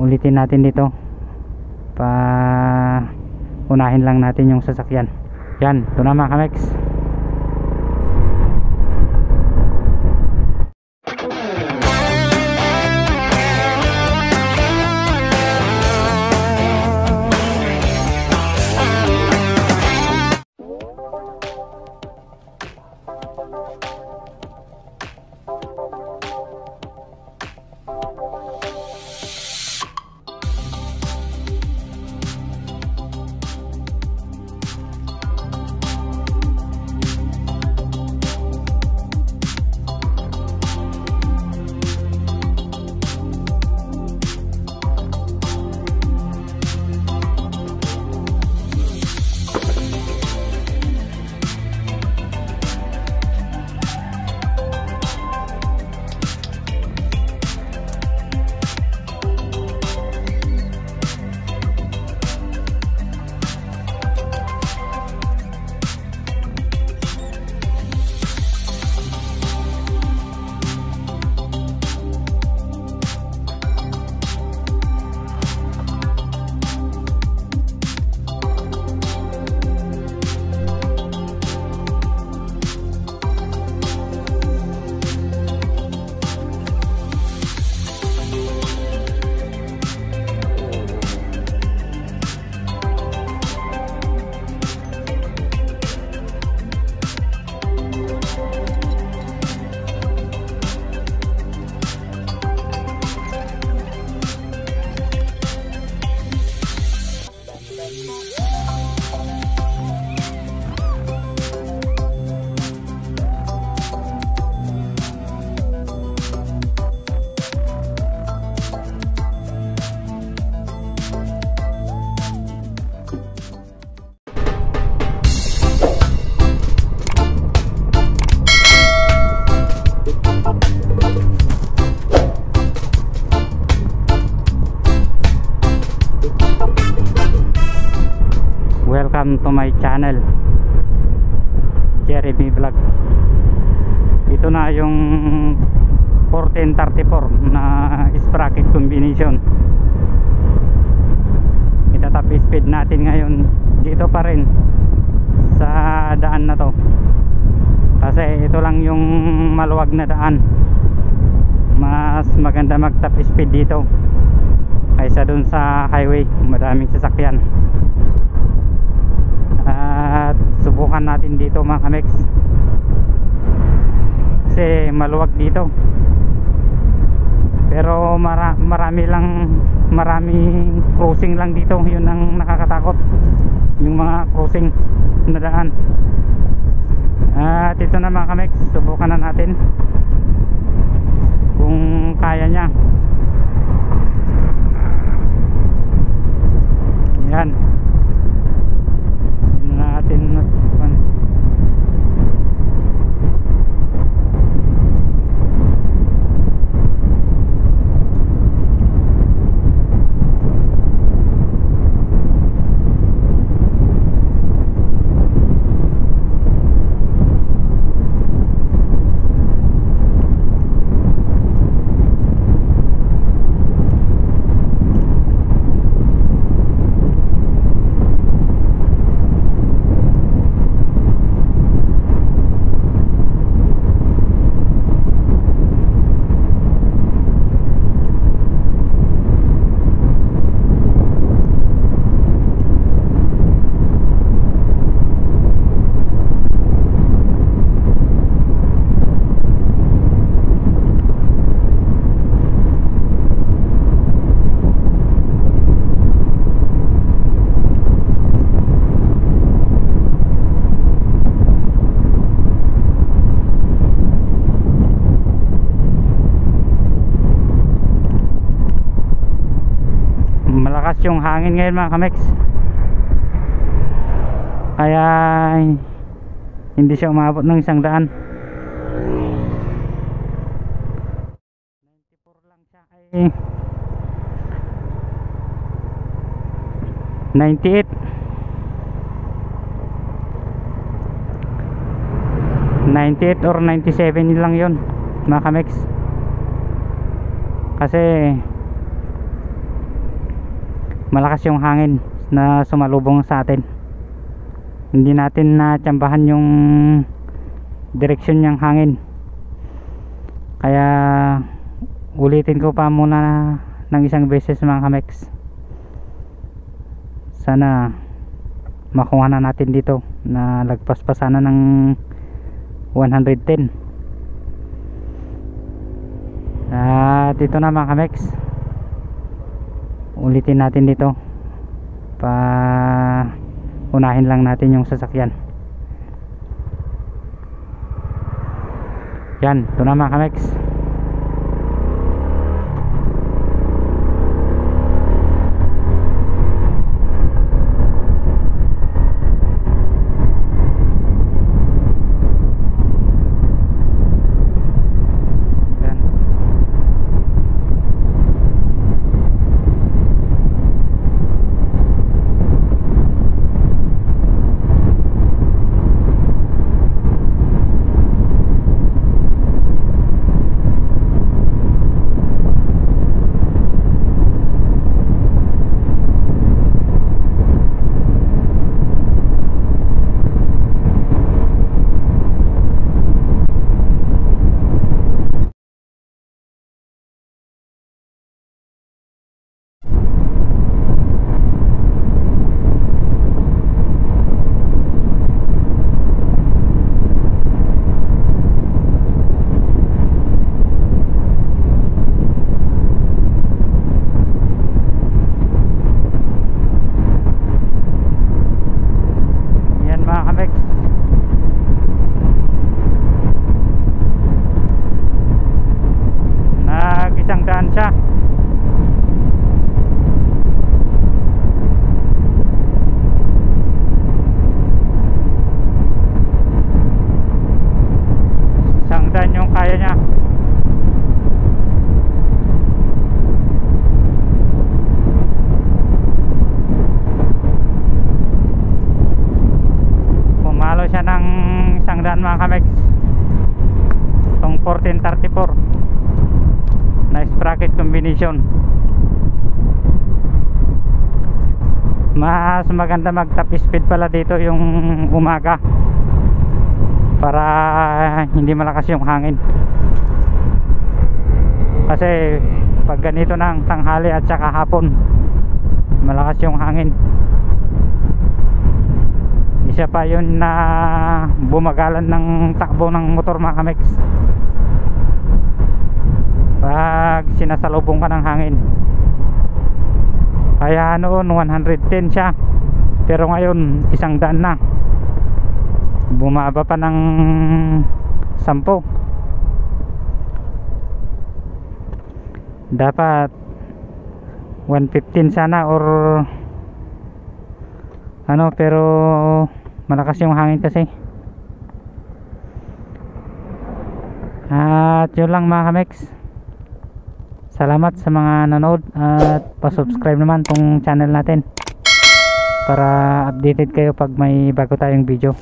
ulitin natin dito. Pa unahin lang natin yung sasakyan. Yan ito na mga kamex welcome to my channel Jeremy Vlog. Ito na yung 1434 na sprocket combination. Itatap speed natin ngayon. Dito pa rin sa daan na to. Kasi ito lang yung maluwag na daan. Mas maganda mag top speed dito kaysa dun sa highway. Maraming sasakyan subukan natin dito mga kamex. Kasi maluwag dito. Pero mara marami lang maraming crossing lang dito. Yun ang nakakatakot. Yung mga crossing na daan. At ito na mga kamex. Subukan na natin kung kaya nya yan natin natin malakas yung hangin ngayon mga kamex. Kaya hindi siya umabot ng isang daan. 94 lang siya ay 98 98 or 97 lang yon mga kamex. Kasi malakas yung hangin na sumalubong sa atin. Hindi natin natsambahan yung direksyon ng hangin. Kaya ulitin ko pa muna ng isang beses mga kamex. Sana makuha na natin dito na lagpas pa sana ng 110 at ito na mga kamex ulitin natin dito. Pa unahin lang natin yung sasakyan. Yan ito na mga kamex yan Yan mga kamex. Nag isang daan siya. Isang daan yung kaya niya. pumalo siya ng isang daan mga kamex. Itong 1434 na sprocket combination. Mas maganda mag top speed pala dito yung umaga para hindi malakas yung hangin. Kasi pag ganito ng tanghali at saka hapon malakas yung hangin isa pa yun na bumagalan ng takbo ng motor mga kamex. Pag sinasalubong ka ng hangin. Kaya noon 110 siya. Pero ngayon isang daan na. Bumaba pa ng 10 dapat 115 sana or ano pero malakas yung hangin kasi. At yun lang mga kamex. Salamat sa mga nanood at pasubscribe naman tong channel natin para updated kayo pag may bago tayong video